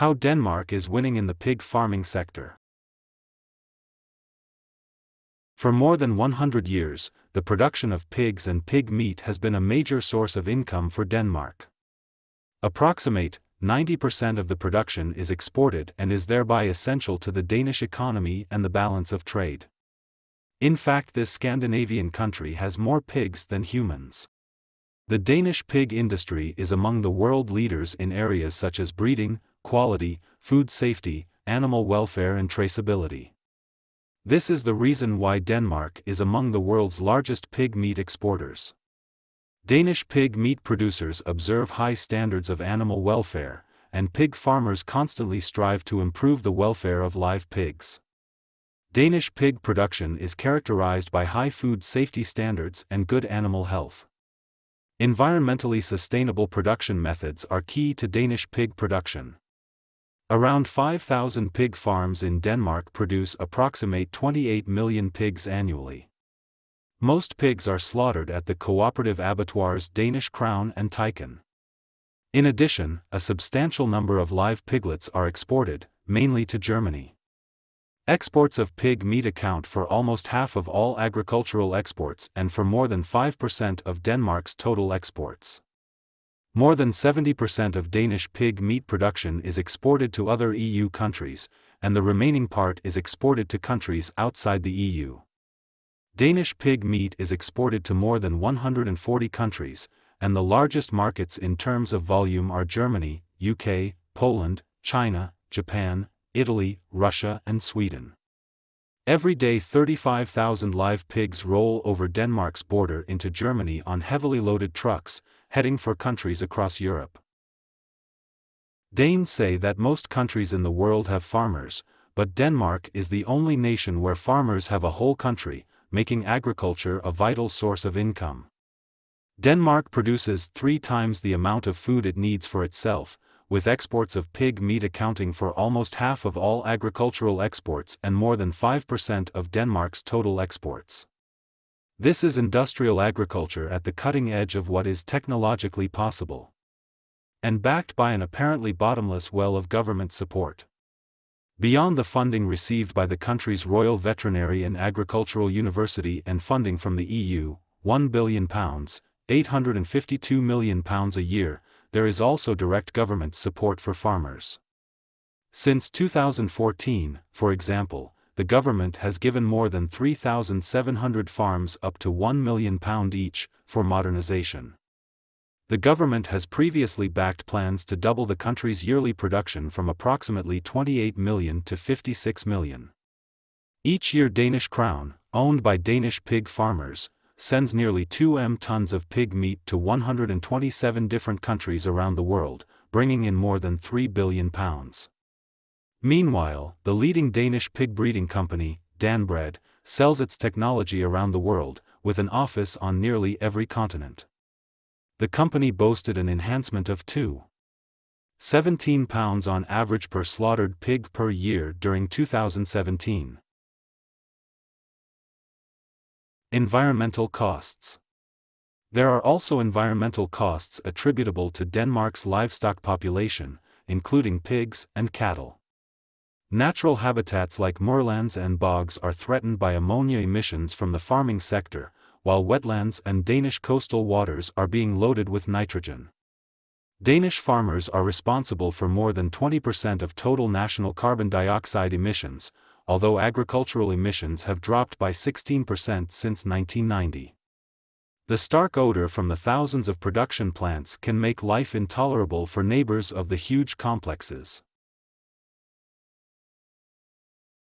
How Denmark is winning in the pig farming sector. For more than 100 years, the production of pigs and pig meat has been a major source of income for Denmark. Approximate 90% of the production is exported and is thereby essential to the Danish economy and the balance of trade. In fact, this Scandinavian country has more pigs than humans. The Danish pig industry is among the world leaders in areas such as breeding, quality, food safety, animal welfare, and traceability. This is the reason why Denmark is among the world's largest pig meat exporters. Danish pig meat producers observe high standards of animal welfare, and pig farmers constantly strive to improve the welfare of live pigs. Danish pig production is characterized by high food safety standards and good animal health. Environmentally sustainable production methods are key to Danish pig production. Around 5,000 pig farms in Denmark produce approximate 28 million pigs annually. Most pigs are slaughtered at the cooperative abattoirs Danish Crown and Tican. In addition, a substantial number of live piglets are exported, mainly to Germany. Exports of pig meat account for almost half of all agricultural exports and for more than 5% of Denmark's total exports. More than 70% of Danish pig meat production is exported to other EU countries, and the remaining part is exported to countries outside the EU. Danish pig meat is exported to more than 140 countries, and the largest markets in terms of volume are Germany, UK, Poland, China, Japan, Italy, Russia, and Sweden. Every day 35,000 live pigs roll over Denmark's border into Germany on heavily loaded trucks, heading for countries across Europe. Danes say that most countries in the world have farmers, but Denmark is the only nation where farmers have a whole country, making agriculture a vital source of income. Denmark produces three times the amount of food it needs for itself, with exports of pig meat accounting for almost half of all agricultural exports and more than 5% of Denmark's total exports. This is industrial agriculture at the cutting edge of what is technologically possible. And backed by an apparently bottomless well of government support. Beyond the funding received by the country's Royal Veterinary and Agricultural University and funding from the EU, £1 billion, £852 million a year, there is also direct government support for farmers. Since 2014, for example, the government has given more than 3,700 farms up to £1 million each, for modernization the government has previously backed plans to double the country's yearly production from approximately 28 million to 56 million. Each year Danish Crown, owned by Danish pig farmers, sends nearly 2 m tons of pig meat to 127 different countries around the world, bringing in more than 3 billion pounds. Meanwhile, the leading Danish pig breeding company, Danbred, sells its technology around the world, with an office on nearly every continent the company boasted an enhancement of 2. 17 pounds on average per slaughtered pig per year during 2017. Environmental costs. There are also environmental costs attributable to Denmark's livestock population, including pigs and cattle. Natural habitats like moorlands and bogs are threatened by ammonia emissions from the farming sector, while wetlands and Danish coastal waters are being loaded with nitrogen. Danish farmers are responsible for more than 20% of total national carbon dioxide emissions, although agricultural emissions have dropped by 16% since 1990. The stark odor from the thousands of production plants can make life intolerable for neighbors of the huge complexes.